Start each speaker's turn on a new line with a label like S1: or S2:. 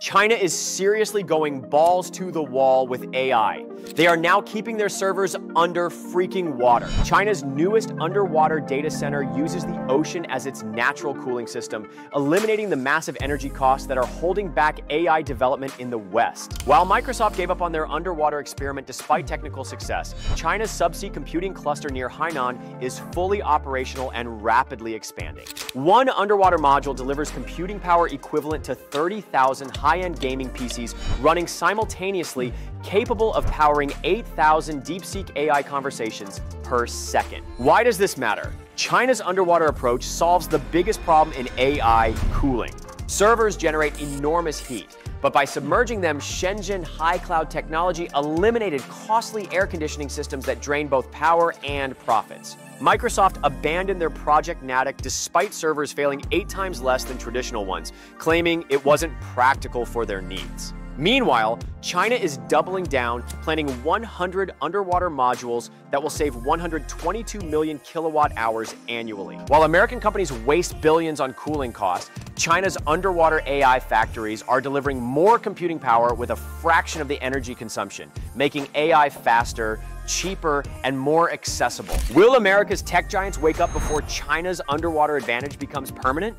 S1: China is seriously going balls to the wall with AI. They are now keeping their servers under freaking water. China's newest underwater data center uses the ocean as its natural cooling system, eliminating the massive energy costs that are holding back AI development in the West. While Microsoft gave up on their underwater experiment despite technical success, China's subsea computing cluster near Hainan is fully operational and rapidly expanding. One underwater module delivers computing power equivalent to 30,000 high high-end gaming PCs running simultaneously capable of powering 8,000 DeepSeek AI conversations per second. Why does this matter? China's underwater approach solves the biggest problem in AI cooling. Servers generate enormous heat, but by submerging them, Shenzhen HiCloud Technology eliminated costly air conditioning systems that drain both power and profits. Microsoft abandoned their Project Natick despite servers failing eight times less than traditional ones, claiming it wasn't practical for their needs. Meanwhile, China is doubling down, planning 100 underwater modules that will save 122 million kilowatt hours annually. While American companies waste billions on cooling costs, China's underwater AI factories are delivering more computing power with a fraction of the energy consumption, making AI faster, cheaper, and more accessible. Will America's tech giants wake up before China's underwater advantage becomes permanent?